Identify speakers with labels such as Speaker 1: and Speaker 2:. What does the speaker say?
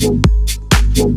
Speaker 1: boom,